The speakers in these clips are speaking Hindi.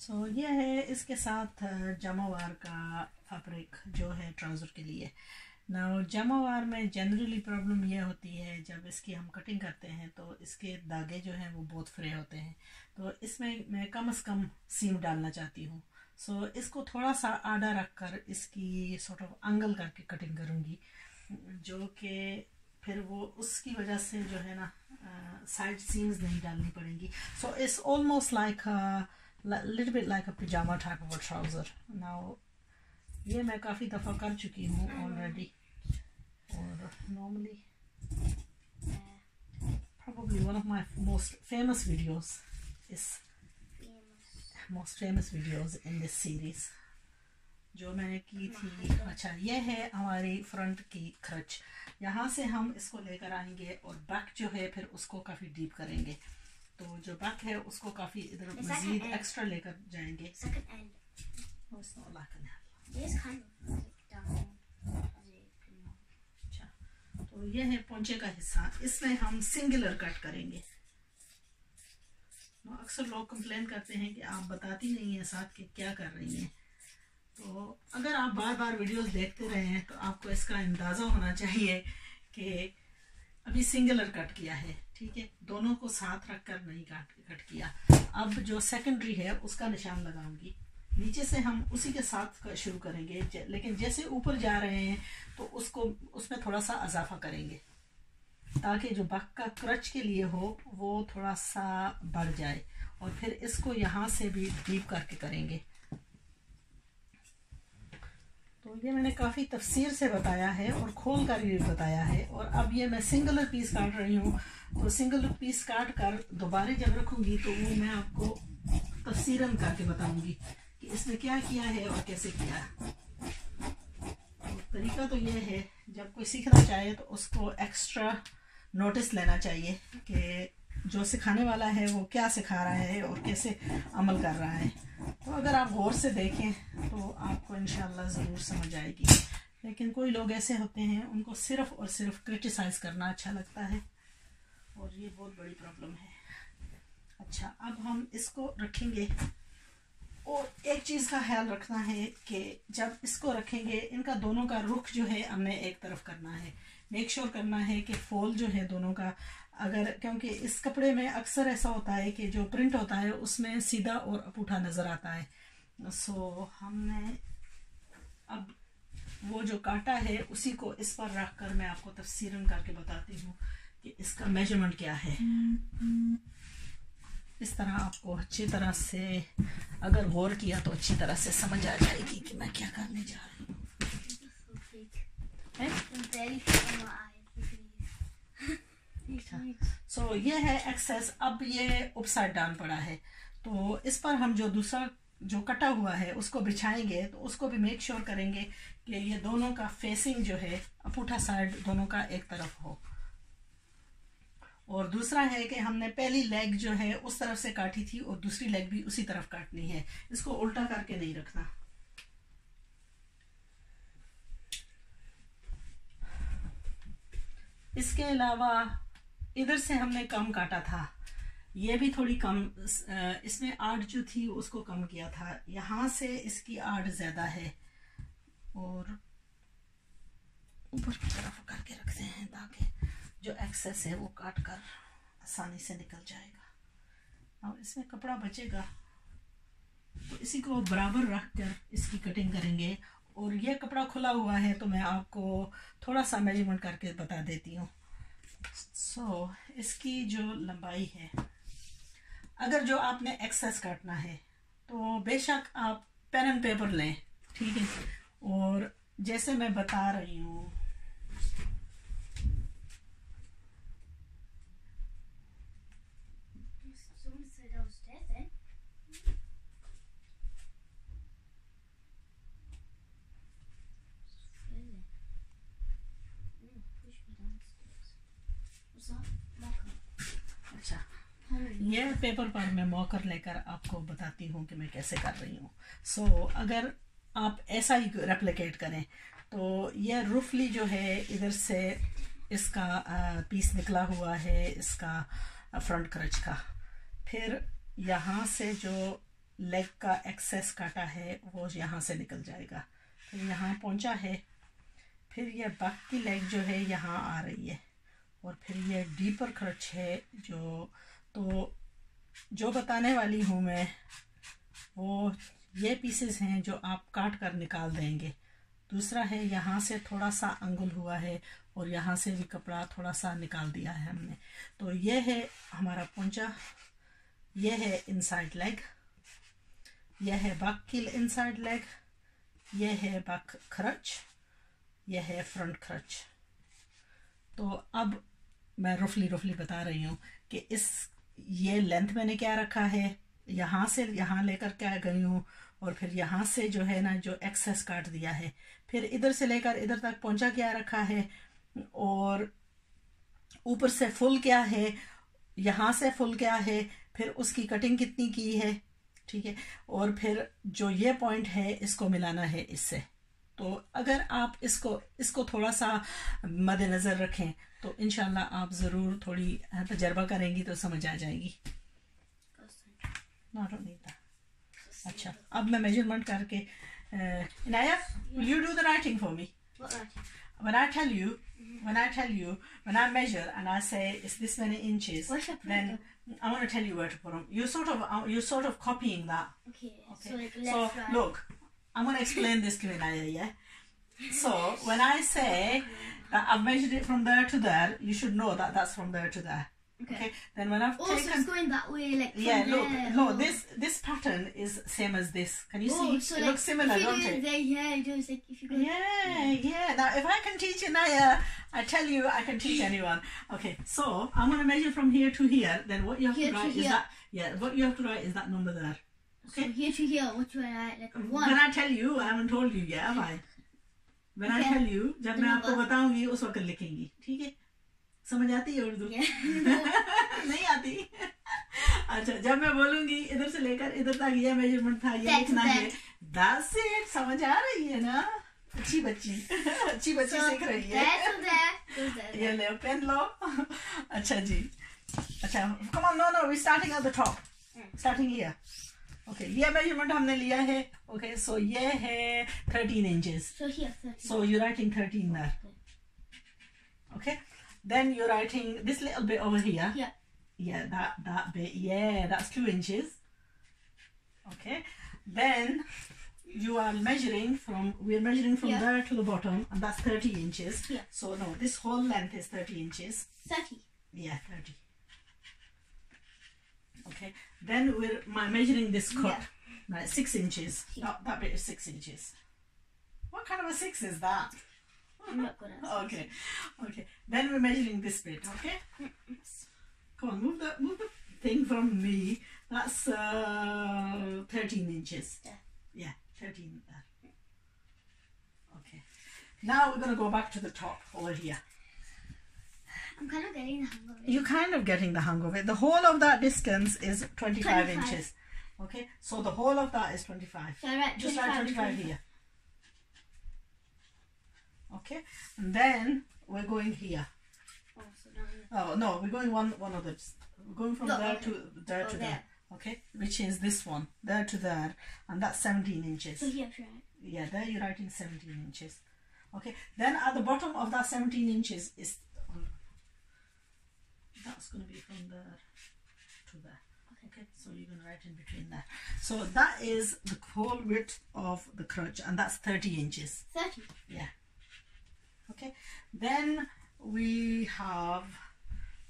सो so, ये है इसके साथ जमावार का फैब्रिक जो है ट्राउज़र के लिए। ना जमावार में जनरली प्रॉब्लम यह होती है जब इसकी हम कटिंग करते हैं तो इसके धागे जो हैं वो बहुत फ्रे होते हैं। तो इसमें मैं कम अज़ कम सीम डालना चाहती हूँ। सो so, इसको थोड़ा सा आडा रख कर इसकी सॉर्ट ऑफ़ अंगल करके कटिंग करूँगी जो कि फिर वो उसकी वजह से जो है ना साइड सीम्स नहीं डालनी पड़ेंगी। So it's almost like little bit like a pyjama type of a trouser now ये मैं काफ़ी दफ़ा कर चुकी हूँ ऑलरेडी और normally probably one of my most famous videos is most famous videos in this series. जो मैंने की थी। अच्छा ये है हमारी फ्रंट की खर्च यहाँ से हम इसको लेकर आएँगे और बैक जो है, फिर उसको काफ़ी डीप करेंगे। तो जो बैक है उसको काफ़ी इधर मजीद एक्स्ट्रा लेकर जाएँगे। अच्छा तो ये है पोंचे का हिस्सा। इसमें हम सिंगुलर कट करेंगे। अक्सर लोग कंप्लेन करते हैं कि आप बताती नहीं है साथ के क्या कर रही हैं। तो अगर आप बार बार वीडियोस देखते रहे हैं तो आपको इसका अंदाज़ा होना चाहिए कि अभी सिंगुलर कट किया है। ठीक है? दोनों को साथ रख कर नहीं काट कट किया। अब जो सेकेंडरी है, उसका निशान लगाऊँगी। नीचे से हम उसी के साथ शुरू करेंगे। लेकिन जैसे ऊपर जा रहे हैं तो उसको उसमें थोड़ा सा अजाफा करेंगे। ताकि जो बक का क्रच के लिए हो, वो थोड़ा सा बढ़ जाए। और फिर इसको यहाँ से भी डीप करके करेंगे। तो ये मैंने काफ़ी तफसीर से बताया है और खोल कर भी बताया है। और अब ये मैं सिंगलर पीस काट रही हूँ। तो सिंगल पीस काट कर दोबारा जब रखूँगी तो वो मैं आपको तफसीरन करके बताऊँगी कि इसने क्या किया है और कैसे किया तो तरीका तो ये है, जब कोई सीखना चाहे तो उसको एक्स्ट्रा नोटिस लेना चाहिए कि जो सिखाने वाला है वो क्या सिखा रहा है और कैसे अमल कर रहा है। तो अगर आप गौर से देखें तो आपको इन ज़रूर समझ आएगी। लेकिन कोई लोग ऐसे होते हैं, उनको सिर्फ़ और सिर्फ़ क्रिटिसाइज़ करना अच्छा लगता है। और ये बहुत बड़ी प्रॉब्लम है। अच्छा अब हम इसको रखेंगे। और एक चीज़ का ख्याल रखना है कि जब इसको रखेंगे, इनका दोनों का रुख जो है हमने एक तरफ़ करना है। मेक श्योर करना है कि फॉल जो है दोनों का, अगर, क्योंकि इस कपड़े में अक्सर ऐसा होता है कि जो प्रिंट होता है, उसमें सीधा और अपूठा नज़र आता है। सो हमने अब वो जो काटा है, उसी को इस पर रख कर मैं आपको तफसीरन करके बताती हूँ। इसका मेज़रमेंट क्या है? इस तरह आपको अच्छी तरह से अगर गौर किया तो अच्छी तरह से समझ आ जाएगी कि मैं क्या करने जा रही हूँ। सो so, ये है एक्सेस अब ये उपसाइड डाउन पड़ा है। तो इस पर हम जो दूसरा जो कटा हुआ है उसको बिछाएँगे। तो उसको भी मेक श्योर sure करेंगे कि ये दोनों का फेसिंग जो है अपूठा साइड दोनों का एक तरफ़ हो। और दूसरा है कि हमने पहली लेग जो है उस तरफ़ से काटी थी और दूसरी लेग भी उसी तरफ़ काटनी है। इसको उल्टा करके नहीं रखना। इसके अलावा इधर से हमने कम काटा था। ये भी थोड़ी कम इसमें आड़ जो थी उसको कम किया था। यहाँ से इसकी आड़ ज़्यादा है। और ऊपर की तरफ़ करके रखते हैं ताकि जो एक्सेस है वो काट कर आसानी से निकल जाएगा। और इसमें कपड़ा बचेगा। तो इसी को बराबर रख कर इसकी कटिंग करेंगे। और ये कपड़ा खुला हुआ है तो मैं आपको थोड़ा सा मेज़रमेंट करके बता देती हूँ। सो so, इसकी जो लंबाई है अगर जो आपने एक्सेस काटना है तो बेशक आप पेन एंड पेपर लें ठीक है? और जैसे मैं बता रही हूँ ये पेपर पर मैं मौकर लेकर आपको बताती हूँ कि मैं कैसे कर रही हूँ। सो so, अगर आप ऐसा ही रेप्लिकेट करें तो ये रूफली जो है इधर से इसका पीस निकला हुआ है इसका फ्रंट क्रच का। फिर यहाँ से जो लेग का एक्सेस काटा है वो यहाँ से निकल जाएगा। फिर यहाँ पहुँचा है। फिर यह बैक लेग जो है यहाँ आ रही है। और फिर यह डीपर क्रच है जो तो जो बताने वाली हूँ मैं, वो ये पीसेस हैं जो आप काट कर निकाल देंगे। दूसरा है, यहाँ से थोड़ा सा अंगुल हुआ है और यहाँ से भी कपड़ा थोड़ा सा निकाल दिया है हमने। तो ये है हमारा पोंचा यह है इनसाइड लेग यह है बक की इनसाइड लेग यह है बक खरच यह है फ्रंट खरच तो अब मैं रफली रफली बता रही हूँ कि इस ये लेंथ मैंने क्या रखा है? यहाँ से यहाँ लेकर क्या गई हूँ? और फिर यहाँ से जो है ना, जो एक्सेस काट दिया है। फिर इधर से लेकर इधर तक पहुँचा क्या रखा है? और ऊपर से फुल क्या है? यहाँ से फुल क्या है? फिर उसकी कटिंग कितनी की है? ठीक है? और फिर जो ये पॉइंट है, इसको मिलाना है इससे। तो अगर आप इसको इसको थोड़ा सा मद्देनज़र रखें तो इनशाला आप ज़रूर थोड़ी तजर्बा करेंगी तो समझ आ जाएगी अच्छा अब मैं मेज़रमेंट करके Inaya you do the writing for me when I tell you, when I tell you, when I measure and I say it's this many inches, then I want to tell you where to put them. You're sort of uh, you're sort of copying that. Okay. Okay. So, like So look, I'm going to explain this to Inaya, yeah. So when I say that I've measured it from there to there, you should know that that's from there to there. Okay. Okay. Then when I've oh, Also, taken it's going that way, like yeah, look, no, this this pattern is same as this. Can you Oh, see? so it like, looks similar, if you don't do it? There, yeah, it does. Like if you go. Yeah, yeah. Now, if I can teach Inaya, I tell you, I can teach anyone. Okay, so I'm going to measure from here to here. Then what you have Here to to write is here. that. Yeah, what you have to write is that number there. So here to here, what do I? Like When. I tell you, I haven't told you yet, have I? When okay. I tell you, जब मैं आपको बताऊँगी उस वक्त लिखेंगी ठीक है? समझ आती है उर्दू? नहीं आती? अच्छा जब मैं बोलूँगी इधर से लेकर इधर तक ये मेज़रमेंट था ये लिखना है। दस से समझ आ रही है ना? अच्छी बच्ची। अच्छी बच्ची So सीख रही है. ये ले पेन लो। अच्छा जी। अच्छा come on no no we starting at the top starting here okay ये मेजरमेंट हमने लिया है ओके सो ये है 13 inches So here, thirty. so you're writing 13 there okay then you're writing this little bit over here Yeah. yeah that that bit yeah that's two inches okay then you are measuring from we're measuring from Yeah. there to the bottom and that's 30 inches Yeah. so no this whole length is 30 inches Thirty. yeah 30 okay. Then we're measuring this cut Yeah. right six inches. Yeah. that, that bit is six inches. What kind of a six is that? I'm not good at. okay. Okay. Then we're measuring this bit okay? Come on move the move the thing from me. That's uh 13 inches. Yeah. yeah 13 there okay. Now we're going to go back to the top over here I'm kind of getting the hang of it. you're kind of getting the hang of it the whole of that distance is 25, 25. inches okay so the whole of that is 25 So write just write 25 25 here okay and then we're going here Oh, so Oh no, we're going one one of the we're going from No, there to there Oh, to there. there. Okay, which is this one, there to there, and that's 17 inches. So here, I? Yeah, there you're writing 17 inches. Okay, then at the bottom of that 17 inches is that's going to be from there to there. Okay, so you're going to write in between there. So that is the whole width of the crutch, and that's 30 inches. Thirty. Yeah. Okay. Then we have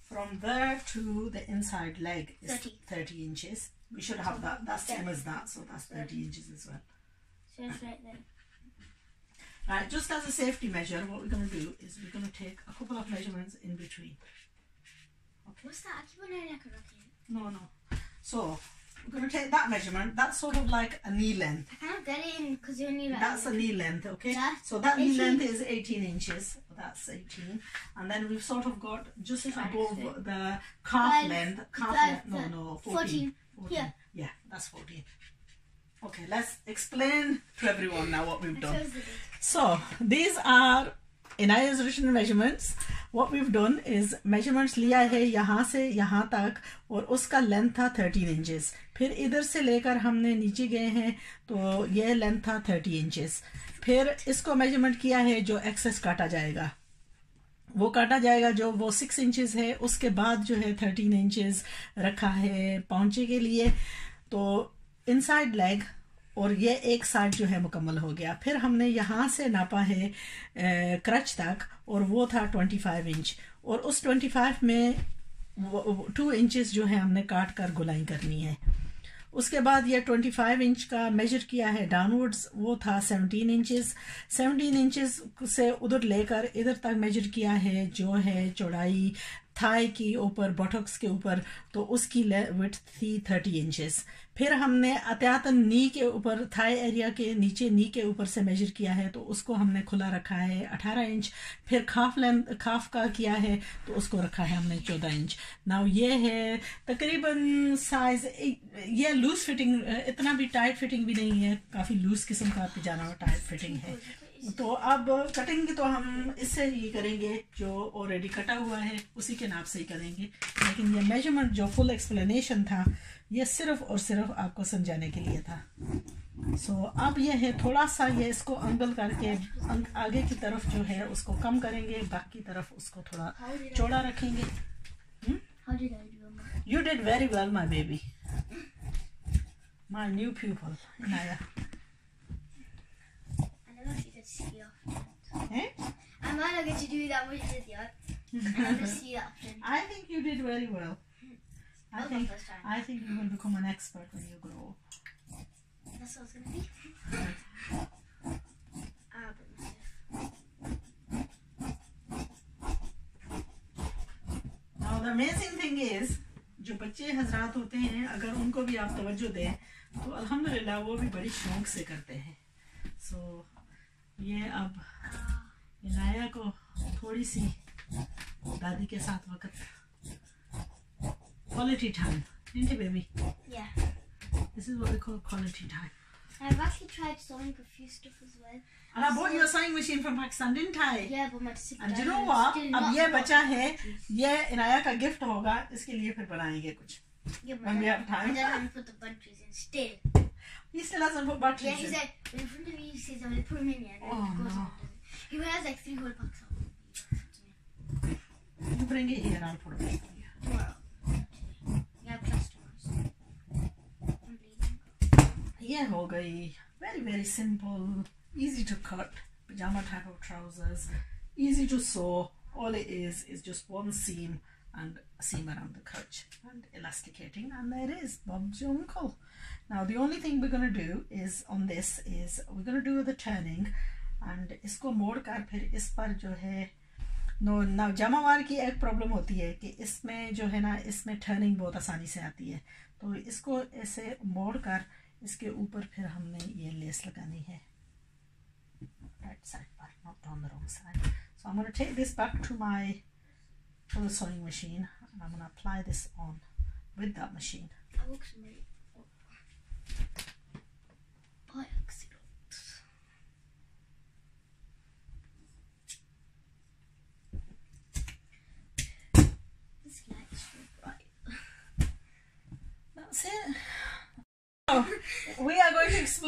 from there to the inside leg is 30. 30, inches. We should have that. That's same as that. So that's 30 inches as well. So it's right there. Right. Just as a safety measure, what we're going to do is we're going to take a couple of measurements in between. What's that? I keep on hearing like a rocket. No, no. So we're going to take that measurement. That's sort of like a knee length. I can't get it in because you're knee length. That's a knee length, okay? Yeah. So that knee length is 18 inches. That's 18. And then we've sort of got just above the calf Five, length. Calf five, length. No, no, 14. 14. 14. Here. Yeah, that's 14. Okay, let's explain to everyone now what we've done. chose the big. So these are Inaya's written measurements. What we've done is measurements लिया है यहाँ से यहाँ तक और उसका लेंथ था 13 इंचेस फिर इधर से लेकर हमने नीचे गए हैं तो ये लेंथ था 30 इंचेस फिर इसको मेज़रमेंट किया है जो एक्सेस काटा जाएगा. वो काटा जाएगा जो वो सिक्स इंचेस है, उसके बाद जो है थर्टीन इंचेस रखा है पहुँचे के लिए. तो इनसाइड लेग और ये एक साइड जो है मुकम्मल हो गया। फिर हमने यहाँ से नापा है क्रच तक और वो था ट्वेंटी फाइव इंच और उस ट्वेंटी फाइव में टू इंचेस जो है हमने काट कर गुलाई करनी है। उसके बाद ये 25 इंच का मेजर किया है डाउनवर्ड्स वो था 17 इंचेस 17 इंचेस से उधर लेकर इधर तक मेजर किया है, जो है चौड़ाई थाई की ऊपर बॉटक्स के ऊपर तो उसकी विथ थी 30 इंचेस फिर हमने अत्यातन नी के ऊपर, थाई एरिया के नीचे नी के ऊपर से मेजर किया है तो उसको हमने खुला रखा है 18 इंच। फिर खाफ लेंथ खाफ का किया है तो उसको रखा है हमने 14 इंच। नाउ ये है तकरीबन साइज़ ये लूज फिटिंग इतना भी टाइट फिटिंग भी नहीं है, काफ़ी लूज किस्म का पजामा टाइट फिटिंग है। तो अब कटिंग तो हम इससे ही करेंगे, जो ऑलरेडी कटा हुआ है, उसी के नाप से ही करेंगे। लेकिन ये मेज़रमेंट जो फुल एक्सप्लेनेशन था ये सिर्फ़ और सिर्फ़ आपको समझाने के लिए था सो so, अब ये है थोड़ा सा ये इसको अंगल करके आगे की तरफ़ जो है उसको कम करेंगे बाकी तरफ़ उसको थोड़ा चौड़ा रखेंगे you did very well my baby my new Naya. Eh? I'm not going to do that with you. I think you did very well. I That think. I think you will become an expert when you grow. That's what it's to be. Ah. Now the amazing thing is जो बच्चे हजरात होते हैं अगर उनको भी आप तवज्जो दें तो अल्हम्दुलिल्लाह वो भी बड़ी शौक से करते हैं सो so, ये अब इनाया को थोड़ी सी दादी के साथ वक्त Quality time didn't baby Yeah. This is what we call quality time. I've actually tried sewing a few stuff as well. And I bought you a sewing machine from Pakistan, didn't I? Yeah, but my sister And you know has what? still अब not ये got बचा the है batteries. ये इनाया का गिफ्ट होगा इसके लिए फिर बनाएंगे कुछ Yeah, but when we have time. I didn't put the batteries in still. He still hasn't put Yeah, batteries he in. said in front of me. He says, "I'm gonna put them in here." And Oh, he goes no. and does it. He has like three whole packs of them. You bring it here, I'll put it ये हो गई very very simple easy to cut pajama type of trousers easy to sew all it is is just one seam and a seam around the crotch and elasticating and there is Bob's your uncle now the only thing we're going to do is on this is we're going to do the turning and इसको मोड़ कर फिर इस पर जो है नो ना जमावार की एक प्रॉब्लम होती है कि इसमें जो है ना इसमें टर्निंग बहुत आसानी से आती है तो इसको ऐसे मोड़ कर इसके ऊपर फिर हमने ये लेस लगानी है। राइट साइड पर not on the wrong side so I gonna take this back to my to the sewing machine and I gonna apply this on with that machine That's.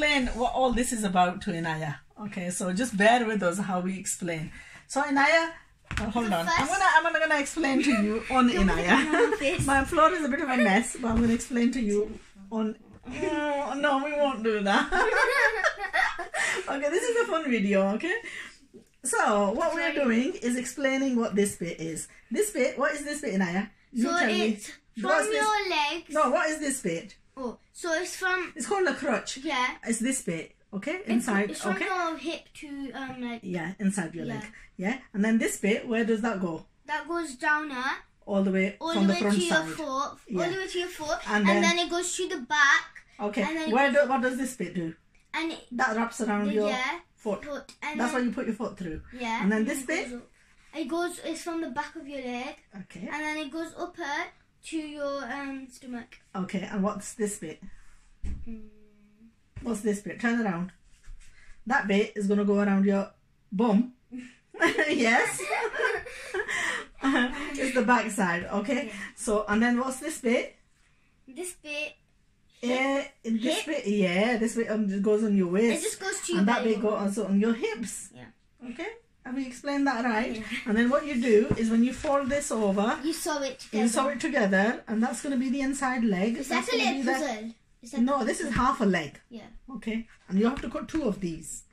Explain what all this is about to Inaya. Okay, so just bear with us how we explain. So Inaya, oh, hold So on. I'm gonna I'm gonna, gonna explain to you on Don't put it on my Inaya. My floor is a bit of a mess, but I'm gonna explain to you on. Oh, no, we won't do that. okay, this is a fun video. Okay. So what we're doing is explaining what this bit is. This bit, what is this bit, Inaya? You so tell me. it's What's from this? your legs. No, what is this bit? Oh, so it's from It's called a crutch. yeah. It's this bit, okay? It's- Inside, It's from okay? your hip to um like Yeah, inside your Yeah. leg. Yeah, and then this bit, where does that go? that goes down here, All the way all from the the, way front to your foot, Yeah. all the way to your foot, And and, then- then, it goes to the back, Okay, and then where do, what does this bit do? and it, That wraps around the, your yeah, foot. foot, and That's then, why you put your foot through. yeah, and then this it bit? goes. It goes. It's from the back of your leg, Okay, and then it goes up here to your um stomach. okay, and what's this bit? Hmm. What's this bit? Turn around. That bit is going to go around your bum. yes. it's the back side, okay? So, and then what's this bit? This bit, Yeah, this Hip. bit, yeah, this bit um, goes on your waist. it just goes to your and that bit goes also on your hips. Yeah. Okay? Have we explained that right? Yeah. And then what you do is when you fold this over, You sew it together. you sew it together, and that's going to be the inside leg. Is That's that a leg puzzle? Is that No, this is half a leg. Yeah. Okay? And you have to cut two of these.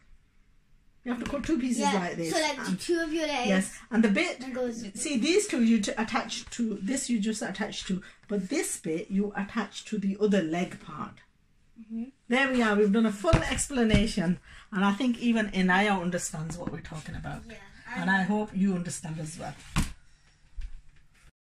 You have to cut two pieces Yeah. like this. So like And- two of your legs. yes, and the bit And goes. See, these two you t- attach to this. You just attach to, but this bit you attach to the other leg part. Mhm. There we are. We've done a full explanation, and I think even Inaya understands what we're talking about, Yeah. and I hope you understand as well.